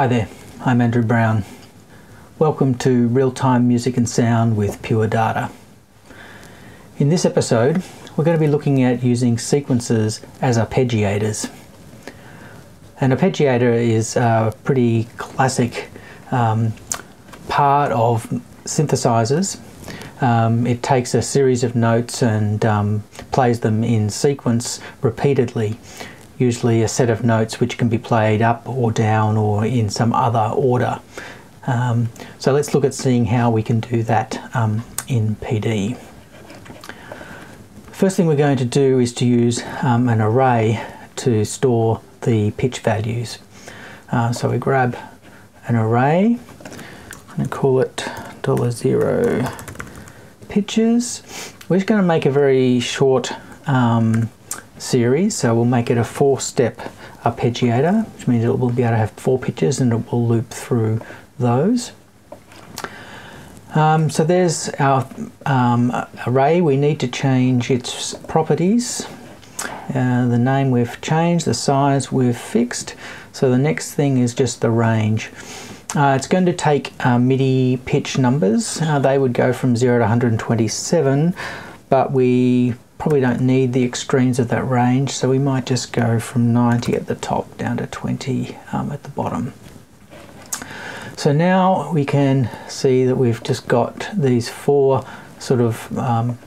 Hi there, I'm Andrew Brown. Welcome to Real Time Music and Sound with Pure Data. In this episode, we're going to be looking at using sequences as arpeggiators. An arpeggiator is a pretty classic um, part of synthesizers. Um, it takes a series of notes and um, plays them in sequence repeatedly, usually a set of notes which can be played up or down or in some other order. Um, so let's look at seeing how we can do that um, in PD. First thing we're going to do is to use um, an array to store the pitch values. Uh, so we grab an array and call it dollar zero pitches. We're just going to make a very short um, series, so we'll make it a four-step arpeggiator, which means it will be able to have four pitches and it will loop through those. Um, so there's our um, array. We need to change its properties. Uh, the name we've changed, the size we've fixed. So the next thing is just the range. Uh, it's going to take uh, MIDI pitch numbers. Uh, they would go from 0 to 127, but we probably don't need the extremes of that range, so we might just go from 90 at the top down to 20 um, at the bottom. So now we can see that we've just got these four sort of um,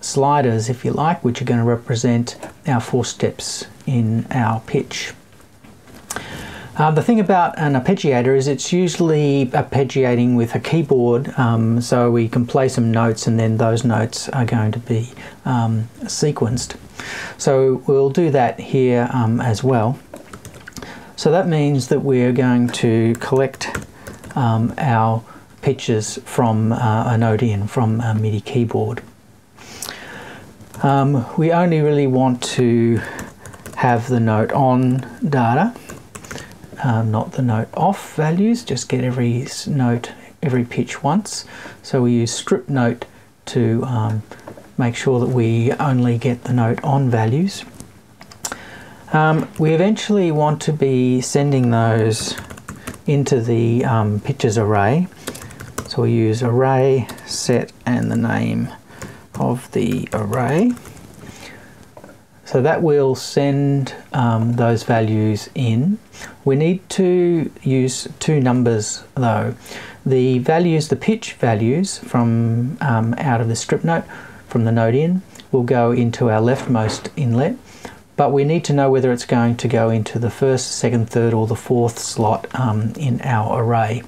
sliders, if you like, which are going to represent our four steps in our pitch. Uh, the thing about an arpeggiator is it's usually arpeggiating with a keyboard, um, so we can play some notes and then those notes are going to be um, sequenced. So we'll do that here um, as well. So that means that we're going to collect um, our pitches from uh, an Odeon, from a MIDI keyboard. Um, we only really want to have the note on data, um, not the note off values, just get every note, every pitch once. So we use strip note to um, make sure that we only get the note on values. Um, we eventually want to be sending those into the um, pitches array. So we use array set and the name of the array. So that will send um, those values in. We need to use two numbers though. The values, the pitch values from um, out of the strip note from the notein will go into our leftmost inlet but we need to know whether it's going to go into the first, second, third or the fourth slot um, in our array.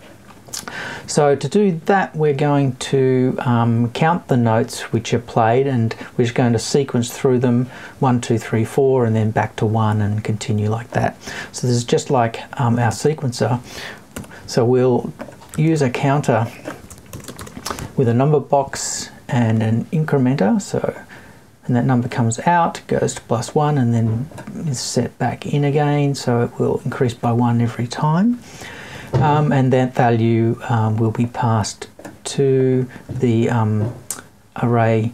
So to do that we're going to um, count the notes which are played and we're just going to sequence through them one, two, three, four and then back to one and continue like that. So this is just like um, our sequencer. So we'll use a counter with a number box and an incrementer. So and that number comes out, goes to plus one and then is set back in again so it will increase by one every time um, and that value um, will be passed to the um, array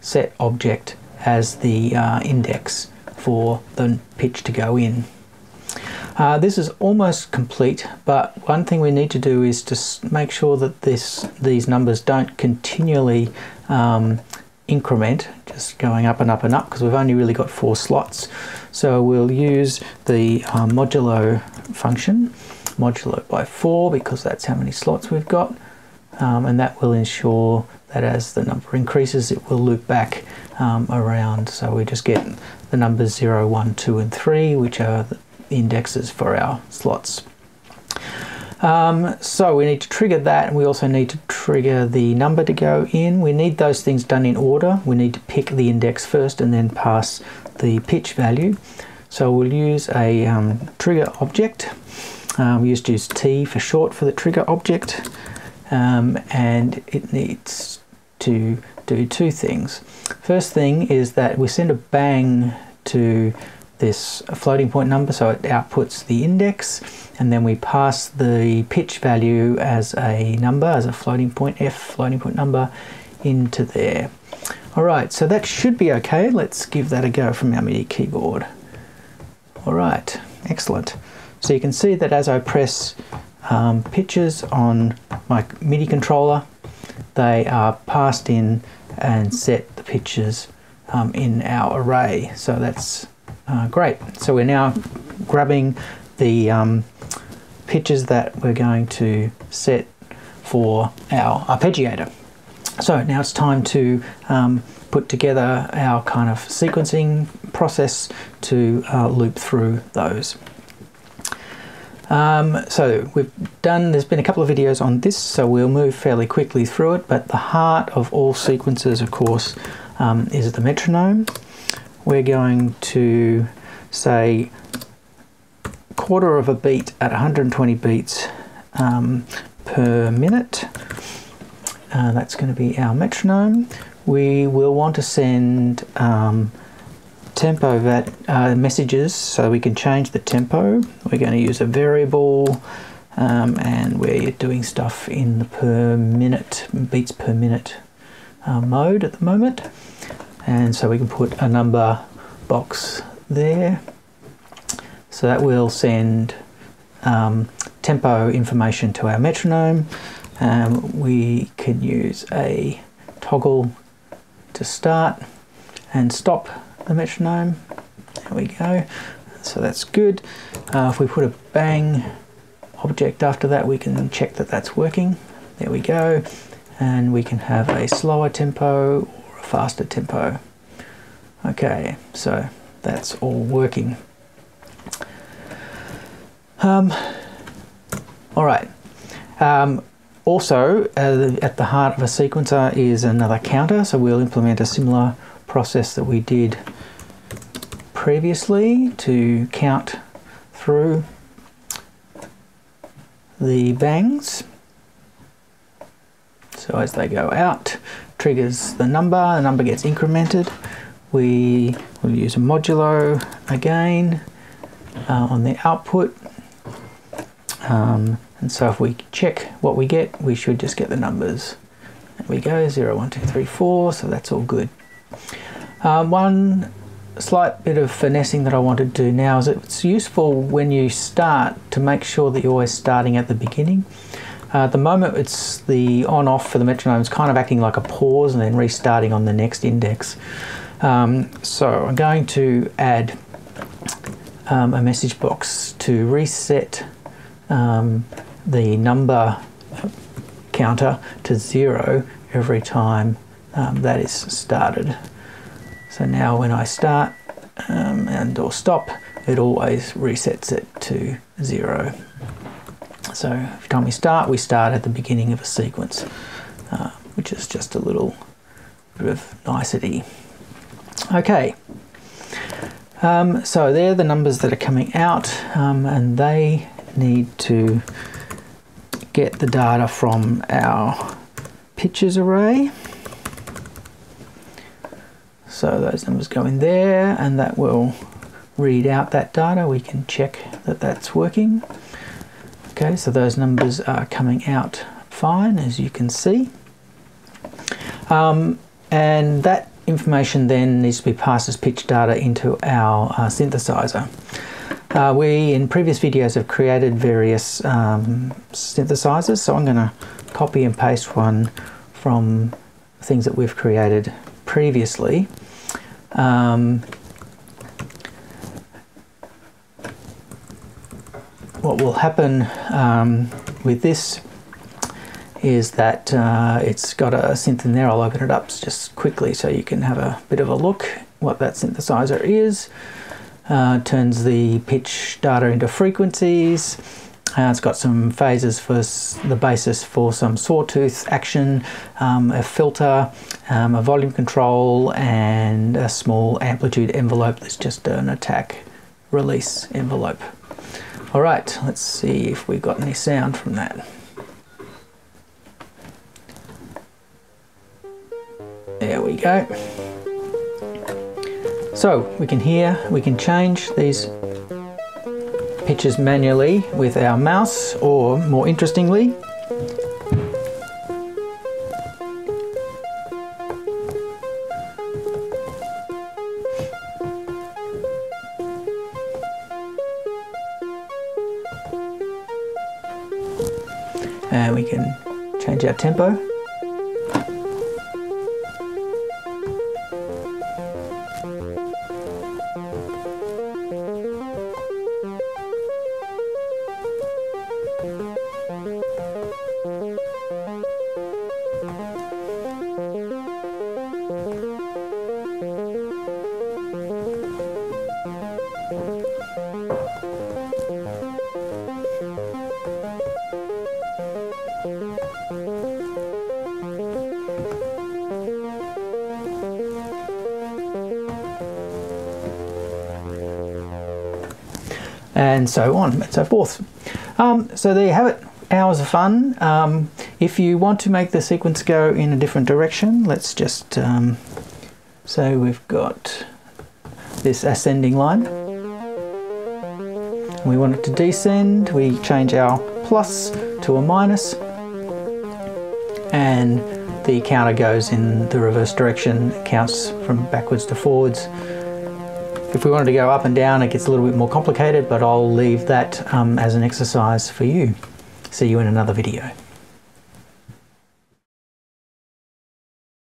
set object as the uh, index for the pitch to go in. Uh, this is almost complete, but one thing we need to do is to make sure that this these numbers don't continually um, increment, just going up and up and up because we've only really got four slots. So we'll use the uh, modulo function, modulo by four because that's how many slots we've got. Um, and that will ensure that as the number increases it will loop back um, around so we just get the numbers 0, 1, 2 and 3 which are the indexes for our slots. Um, so we need to trigger that and we also need to trigger the number to go in. We need those things done in order. We need to pick the index first and then pass the pitch value. So we'll use a um, trigger object. Um, we used to use T for short for the trigger object um, and it needs to do two things. First thing is that we send a bang to this floating point number so it outputs the index and then we pass the pitch value as a number as a floating point f floating point number into there. Alright so that should be okay. Let's give that a go from our MIDI keyboard. Alright excellent So you can see that as I press um, pitches on my MIDI controller, they are passed in and set the pitches um, in our array. So that's uh, great. So we're now grabbing the um, pitches that we're going to set for our arpeggiator. So now it's time to um, put together our kind of sequencing process to uh, loop through those. Um, so we've done, there's been a couple of videos on this, so we'll move fairly quickly through it, but the heart of all sequences, of course, um, is the metronome. We're going to say quarter of a beat at 120 beats um, per minute. Uh, that's going to be our metronome. We will want to send um, tempo that uh, messages so we can change the tempo. We're going to use a variable um, and we're doing stuff in the per minute, beats per minute uh, mode at the moment. And so we can put a number box there. So that will send um, tempo information to our metronome. Um, we can use a toggle to start and stop the metronome. There we go. So that's good. Uh, if we put a bang object after that, we can check that that's working. There we go. And we can have a slower tempo or a faster tempo. Okay, so that's all working. Um, all right. Um, also, uh, at the heart of a sequencer is another counter, so we'll implement a similar process that we did previously to count through the bangs. So as they go out, triggers the number, the number gets incremented. We will use a modulo again uh, on the output. Um, and so if we check what we get, we should just get the numbers. There we go, 0, 1, 2, 3, 4, so that's all good. Um, one slight bit of finessing that I want to do now is it's useful when you start to make sure that you're always starting at the beginning. Uh, at the moment it's the on off for the metronome is kind of acting like a pause and then restarting on the next index. Um, so I'm going to add um, a message box to reset um, the number counter to zero every time um, that is started. So now when I start um, and or stop, it always resets it to zero. So every time we start, we start at the beginning of a sequence, uh, which is just a little bit of nicety. Okay, um, so they're the numbers that are coming out um, and they need to get the data from our pitches array. So those numbers go in there and that will read out that data. We can check that that's working. Okay, so those numbers are coming out fine as you can see. Um, and that information then needs to be passed as pitch data into our uh, synthesizer. Uh, we, in previous videos, have created various um, synthesizers, so I'm going to copy and paste one from things that we've created previously. Um, what will happen um, with this is that uh, it's got a synth in there. I'll open it up just quickly so you can have a bit of a look what that synthesizer is uh, turns the pitch data into frequencies. Uh, it's got some phasors for the basis for some sawtooth action, um, a filter, um, a volume control, and a small amplitude envelope that's just an attack release envelope. All right, let's see if we got any sound from that. There we go. So we can hear, we can change these pictures manually with our mouse or more interestingly and we can change our tempo. And so on and so forth. Um, so there you have it, hours of fun. Um, if you want to make the sequence go in a different direction, let's just um, say we've got this ascending line. We want it to descend, we change our plus to a minus, and the counter goes in the reverse direction, counts from backwards to forwards. If we wanted to go up and down, it gets a little bit more complicated, but I'll leave that um, as an exercise for you. See you in another video.